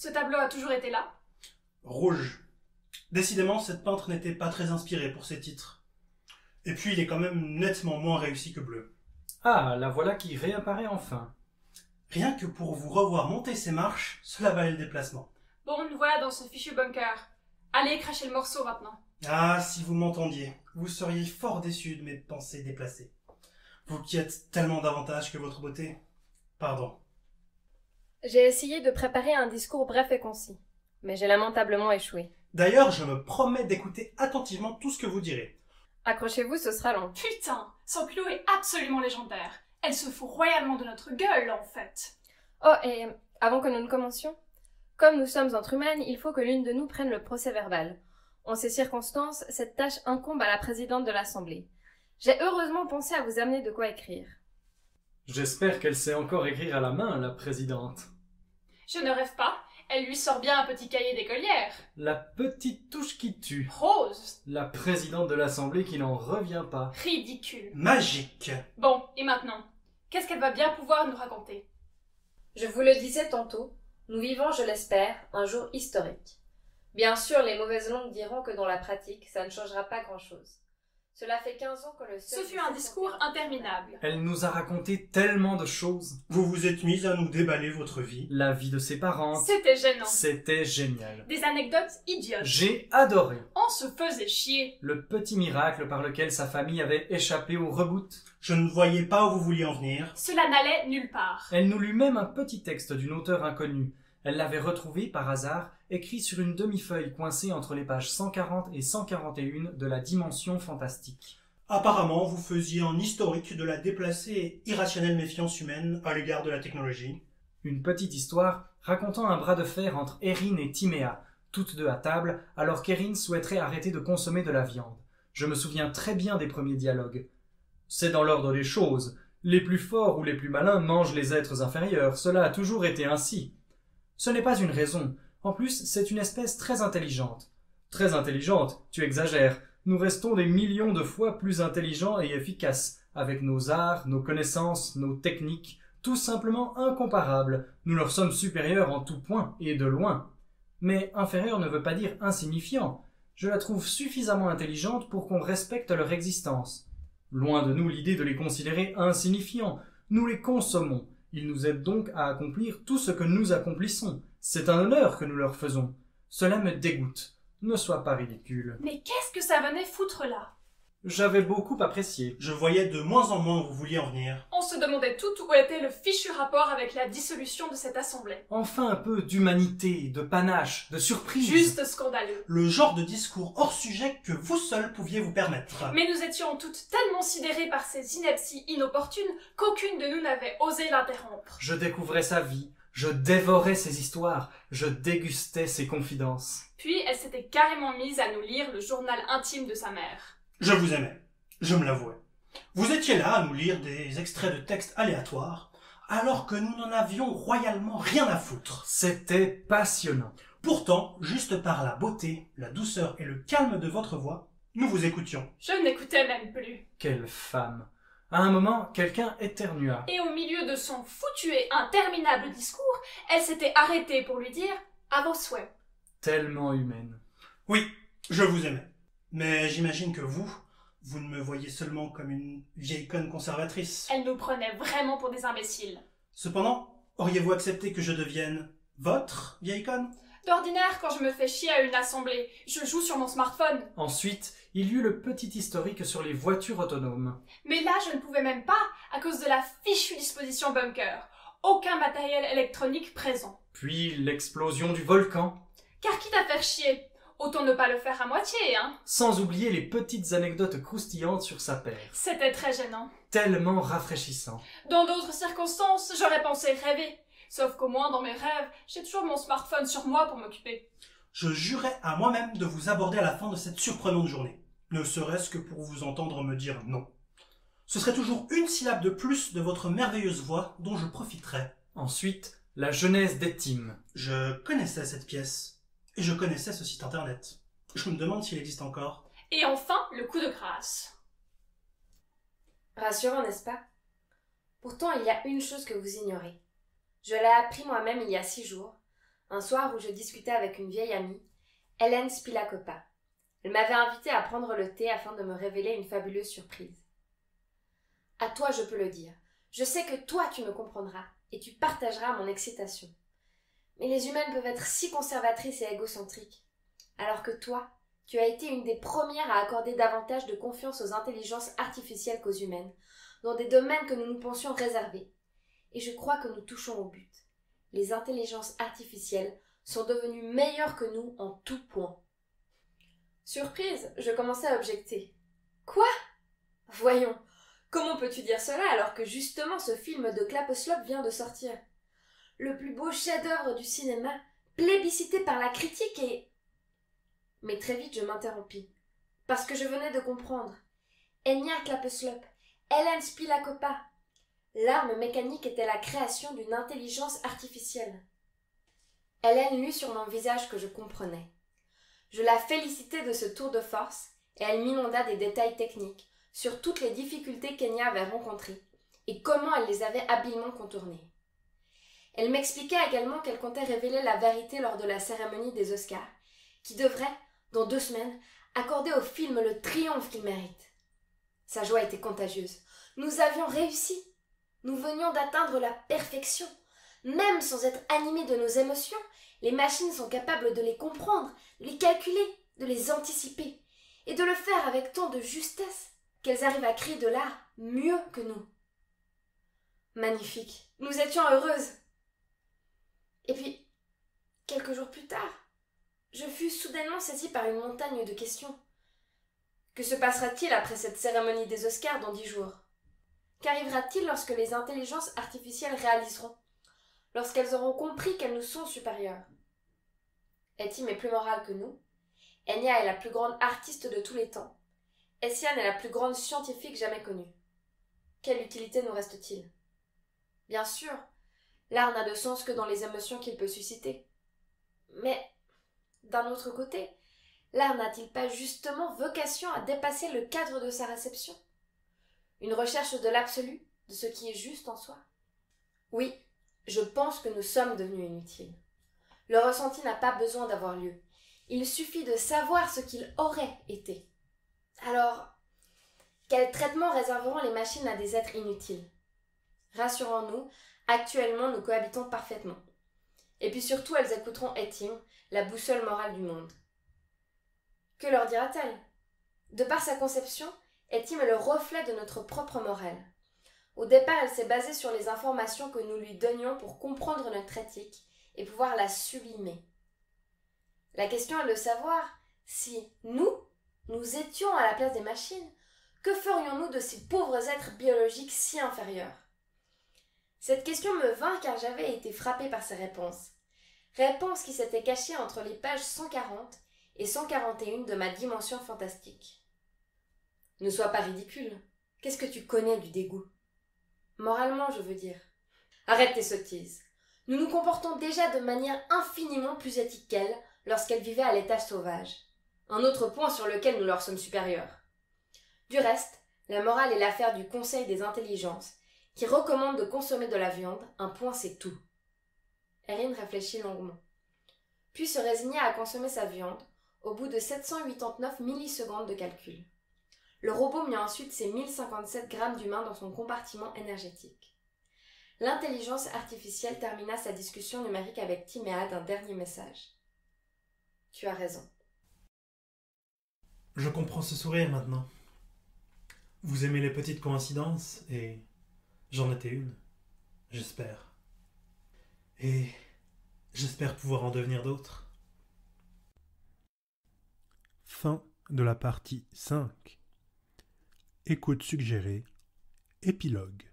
Ce tableau a toujours été là Rouge. Décidément, cette peintre n'était pas très inspirée pour ses titres. Et puis, il est quand même nettement moins réussi que bleu. Ah, la voilà qui réapparaît enfin. Rien que pour vous revoir monter ces marches, cela valait le déplacement. Bon, nous voilà dans ce fichu bunker. Allez, crachez le morceau maintenant. Ah, si vous m'entendiez, vous seriez fort déçu de mes pensées déplacées. Vous qui êtes tellement davantage que votre beauté. Pardon. J'ai essayé de préparer un discours bref et concis, mais j'ai lamentablement échoué. D'ailleurs, je me promets d'écouter attentivement tout ce que vous direz. Accrochez-vous, ce sera long. Putain, son culot est absolument légendaire. Elle se fout royalement de notre gueule, en fait. Oh, et avant que nous ne commencions, comme nous sommes entre humaines, il faut que l'une de nous prenne le procès verbal. En ces circonstances, cette tâche incombe à la présidente de l'Assemblée. J'ai heureusement pensé à vous amener de quoi écrire. J'espère qu'elle sait encore écrire à la main, la présidente. Je ne rêve pas. Elle lui sort bien un petit cahier d'écolière. La petite touche qui tue. Rose. La présidente de l'Assemblée qui n'en revient pas. Ridicule. Magique. Bon, et maintenant? Qu'est-ce qu'elle va bien pouvoir nous raconter? Je vous le disais tantôt, nous vivons, je l'espère, un jour historique. Bien sûr, les mauvaises langues diront que dans la pratique, ça ne changera pas grand-chose. Cela fait quinze ans que le Ce fut un discours interminable. Elle nous a raconté tellement de choses. Vous vous êtes mise à nous déballer votre vie. La vie de ses parents. C'était gênant. C'était génial. Des anecdotes idiotes. J'ai adoré. On se faisait chier. Le petit miracle par lequel sa famille avait échappé au reboot. Je ne voyais pas où vous vouliez en venir. Cela n'allait nulle part. Elle nous lut même un petit texte d'une auteure inconnue. Elle l'avait retrouvé par hasard, écrit sur une demi-feuille coincée entre les pages 140 et 141 de la dimension fantastique. Apparemment, vous faisiez un historique de la déplacée et irrationnelle méfiance humaine à l'égard de la technologie. Une petite histoire racontant un bras de fer entre Erin et Timéa, toutes deux à table, alors qu'Erin souhaiterait arrêter de consommer de la viande. Je me souviens très bien des premiers dialogues. C'est dans l'ordre des choses. Les plus forts ou les plus malins mangent les êtres inférieurs. Cela a toujours été ainsi. Ce n'est pas une raison. En plus, c'est une espèce très intelligente. Très intelligente, tu exagères. Nous restons des millions de fois plus intelligents et efficaces, avec nos arts, nos connaissances, nos techniques, tout simplement incomparables. Nous leur sommes supérieurs en tout point et de loin. Mais inférieur ne veut pas dire insignifiant. Je la trouve suffisamment intelligente pour qu'on respecte leur existence. Loin de nous l'idée de les considérer insignifiants. Nous les consommons. Ils nous aident donc à accomplir tout ce que nous accomplissons. C'est un honneur que nous leur faisons. Cela me dégoûte. Ne sois pas ridicule. Mais qu'est-ce que ça venait foutre là? J'avais beaucoup apprécié. Je voyais de moins en moins où vous vouliez en venir. On se demandait tout où était le fichu rapport avec la dissolution de cette assemblée. Enfin un peu d'humanité, de panache, de surprise. Juste scandaleux. Le genre de discours hors sujet que vous seul pouviez vous permettre. Mais nous étions toutes tellement sidérées par ces inepties inopportunes qu'aucune de nous n'avait osé l'interrompre. Je découvrais sa vie, je dévorais ses histoires, je dégustais ses confidences. Puis elle s'était carrément mise à nous lire le journal intime de sa mère. Je vous aimais. Je me l'avouais. Vous étiez là à nous lire des extraits de textes aléatoires, alors que nous n'en avions royalement rien à foutre. C'était passionnant. Pourtant, juste par la beauté, la douceur et le calme de votre voix, nous vous écoutions. Je n'écoutais même plus. Quelle femme. À un moment, quelqu'un éternua. Et au milieu de son foutu et interminable discours, elle s'était arrêtée pour lui dire à vos souhaits. Tellement humaine. Oui, je vous aimais. Mais j'imagine que vous, vous ne me voyez seulement comme une vieille conne conservatrice. Elle nous prenait vraiment pour des imbéciles. Cependant, auriez-vous accepté que je devienne votre vieille conne? D'ordinaire, quand je me fais chier à une assemblée, je joue sur mon smartphone. Ensuite, il y eut le petit historique sur les voitures autonomes. Mais là, je ne pouvais même pas, à cause de la fichue disposition bunker. Aucun matériel électronique présent. Puis l'explosion du volcan. Car quitte à faire chier, autant ne pas le faire à moitié, hein. Sans oublier les petites anecdotes croustillantes sur sa paire. C'était très gênant. Tellement rafraîchissant. Dans d'autres circonstances, j'aurais pensé rêver. Sauf qu'au moins, dans mes rêves, j'ai toujours mon smartphone sur moi pour m'occuper. Je jurais à moi-même de vous aborder à la fin de cette surprenante journée, ne serait-ce que pour vous entendre me dire non. Ce serait toujours une syllabe de plus de votre merveilleuse voix dont je profiterais. Ensuite, la genèse des teams. Je connaissais cette pièce, et je connaissais ce site internet. Je me demande s'il existe encore. Et enfin, le coup de grâce. Rassurant, n'est-ce pas? Pourtant, il y a une chose que vous ignorez. Je l'ai appris moi-même il y a six jours. un soir où je discutais avec une vieille amie, Hélène Spilacopa. Elle m'avait invité à prendre le thé afin de me révéler une fabuleuse surprise. À toi, je peux le dire. Je sais que toi, tu me comprendras et tu partageras mon excitation. Mais les humaines peuvent être si conservatrices et égocentriques, alors que toi, tu as été une des premières à accorder davantage de confiance aux intelligences artificielles qu'aux humaines, dans des domaines que nous nous pensions réservés. Et je crois que nous touchons au but. Les intelligences artificielles sont devenues meilleures que nous en tout point. Surprise, je commençais à objecter. Quoi? Voyons, comment peux-tu dire cela alors que justement ce film de Klaposlop vient de sortir? Le plus beau chef-d'œuvre du cinéma, plébiscité par la critique et. Mais très vite je m'interrompis, parce que je venais de comprendre. Enya Klaposlop, Hélène Spilacopa. L'arme mécanique était la création d'une intelligence artificielle. Hélène lut sur mon visage que je comprenais. Je la félicitai de ce tour de force, et elle m'inonda des détails techniques sur toutes les difficultés qu'Enya avait rencontrées et comment elle les avait habilement contournées. Elle m'expliqua également qu'elle comptait révéler la vérité lors de la cérémonie des Oscars, qui devrait, dans deux semaines, accorder au film le triomphe qu'il mérite. Sa joie était contagieuse. Nous avions réussi. Nous venions d'atteindre la perfection. Même sans être animés de nos émotions, les machines sont capables de les comprendre, de les calculer, de les anticiper, et de le faire avec tant de justesse qu'elles arrivent à créer de l'art mieux que nous. Magnifique. Nous étions heureuses. Et puis, quelques jours plus tard, je fus soudainement saisie par une montagne de questions. Que se passera-t-il après cette cérémonie des Oscars dans dix jours? Qu'arrivera-t-il lorsque les intelligences artificielles réaliseront? Lorsqu'elles auront compris qu'elles nous sont supérieures? Etim est plus morale que nous? Enya est la plus grande artiste de tous les temps. Essiane est la plus grande scientifique jamais connue. Quelle utilité nous reste-t-il? Bien sûr, l'art n'a de sens que dans les émotions qu'il peut susciter. Mais, d'un autre côté, l'art n'a-t-il pas justement vocation à dépasser le cadre de sa réception? Une recherche de l'absolu, de ce qui est juste en soi? Oui, je pense que nous sommes devenus inutiles. Le ressenti n'a pas besoin d'avoir lieu. Il suffit de savoir ce qu'il aurait été. Alors, quel traitement réserveront les machines à des êtres inutiles? Rassurons-nous, actuellement nous cohabitons parfaitement. Et puis surtout, elles écouteront Etim, la boussole morale du monde. Que leur dira-t-elle? De par sa conception, Etim est le reflet de notre propre morale. Au départ, elle s'est basée sur les informations que nous lui donnions pour comprendre notre éthique et pouvoir la sublimer. La question est de savoir si nous, nous étions à la place des machines, que ferions-nous de ces pauvres êtres biologiques si inférieurs? Cette question me vint car j'avais été frappée par ces réponses. Réponses qui s'étaient cachées entre les pages 140 et 141 de ma dimension fantastique. Ne sois pas ridicule. Qu'est-ce que tu connais du dégoût? Moralement, je veux dire. Arrête tes sottises. Nous nous comportons déjà de manière infiniment plus éthique qu'elles lorsqu'elles vivaient à l'étage sauvage. Un autre point sur lequel nous leur sommes supérieurs. Du reste, la morale est l'affaire du Conseil des intelligences, qui recommande de consommer de la viande, un point c'est tout. Erin réfléchit longuement, puis se résigna à consommer sa viande au bout de 789 millisecondes de calcul. Le robot mit ensuite ses 1057 grammes d'humain dans son compartiment énergétique. L'intelligence artificielle termina sa discussion numérique avec Timéa d'un dernier message. Tu as raison. Je comprends ce sourire maintenant. Vous aimez les petites coïncidences et j'en étais une, j'espère. Et j'espère pouvoir en devenir d'autres. Fin de la partie 5. Écoute suggérée. Épilogue.